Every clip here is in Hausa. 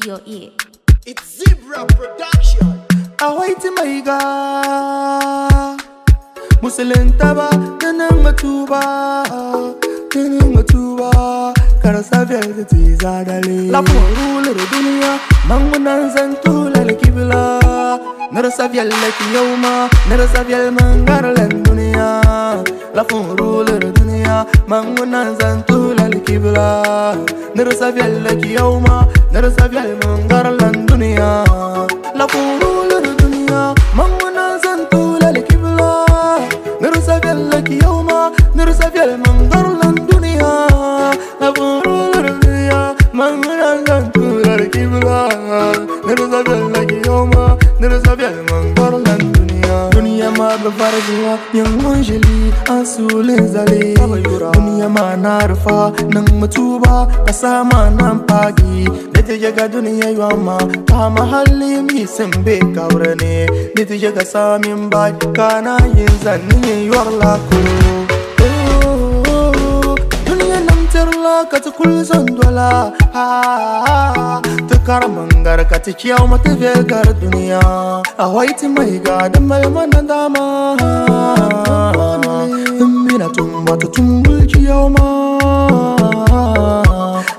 to your ear. It's Zebra Production. awaiti mai ga musulunta ba ganin matuba ganin matuba karsa biyar da ti zadale lafiyar rular duniya mangunan zan tula da kibla na rasa biyar laki yau ma na rasa biyar mangarlan duniya lafiyar rular duniya mangunan zan tula da kibla na rasa biyar laki yau ma na rasa biyar mangarlan duniya lafiyar rular duniya mangunan zan tula da kibla na rasa biyar laki yau ma na rasa biyar mangarlan duniya ga farjiya yin munjili an sulin zale duniya ma na rufa nan mutuba ka sama nan fagi da ta ga duniya yi ma ta mahalli mi sun be kaure ne. Da ta ga samin bai kana yin zanni yiwuwar lakuro duniya nan tarla ka ta kulzon dola ha. Ta karamangar ka ta kiyau mata vegar duniya. A waiti mai gadon mai mana dama. In mina tun wata tun mulki yau ma.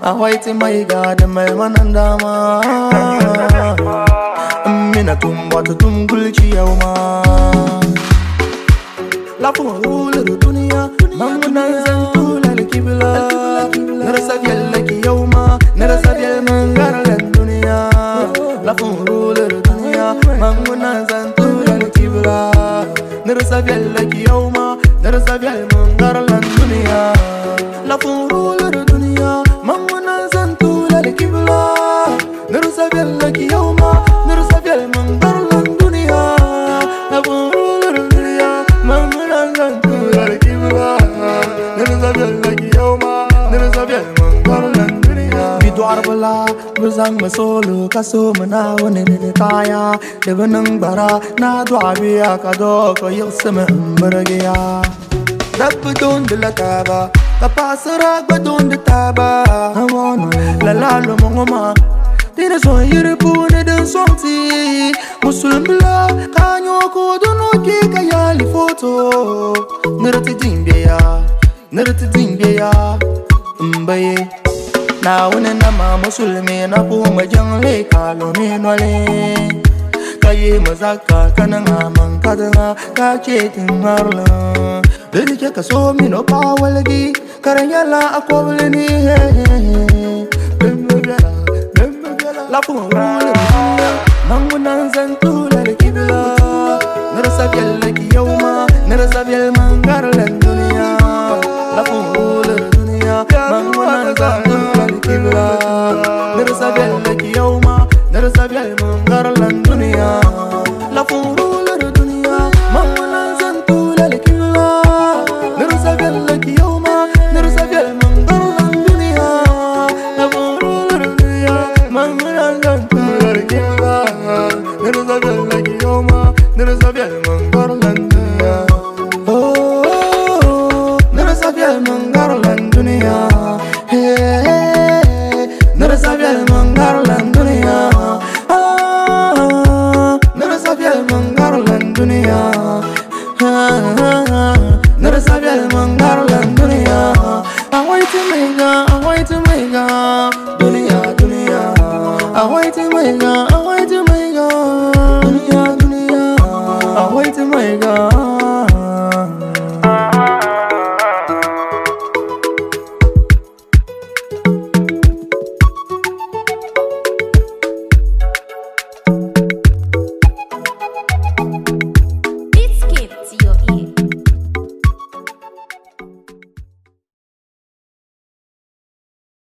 A waiti mai gadon mai mana dama. In mina tun wata tun mulki yau ma. Lafin rular rular duniya mangunan zan tula da kibla. Na rasa laki yau ma na rasa biyar mangaran duniya. Duniya Biduwar bala Bizan masolo kaso mana wani ne kaya. Da binin bara na duwa biya ka doko yau sama in burgiya Dabba don da lataba Ka fasara gba don da taba. Hamono lalalo mongoma Dina son yiri pune din somti Musulmila kanyo ko dono ki ka yali foto. Nirti dimbeya Nirti dimbeya Mbaye na wani nama musulmi na kuma jan laika lomi nole. Kayi mazaka kanan aman kadana ka ce tin harla da ke ka so mino pawalgi karan yala akwabli ni. Lafin wuli mangunan zan tula da kibla. Na rasa laki yau ma na rasa biyar na biyar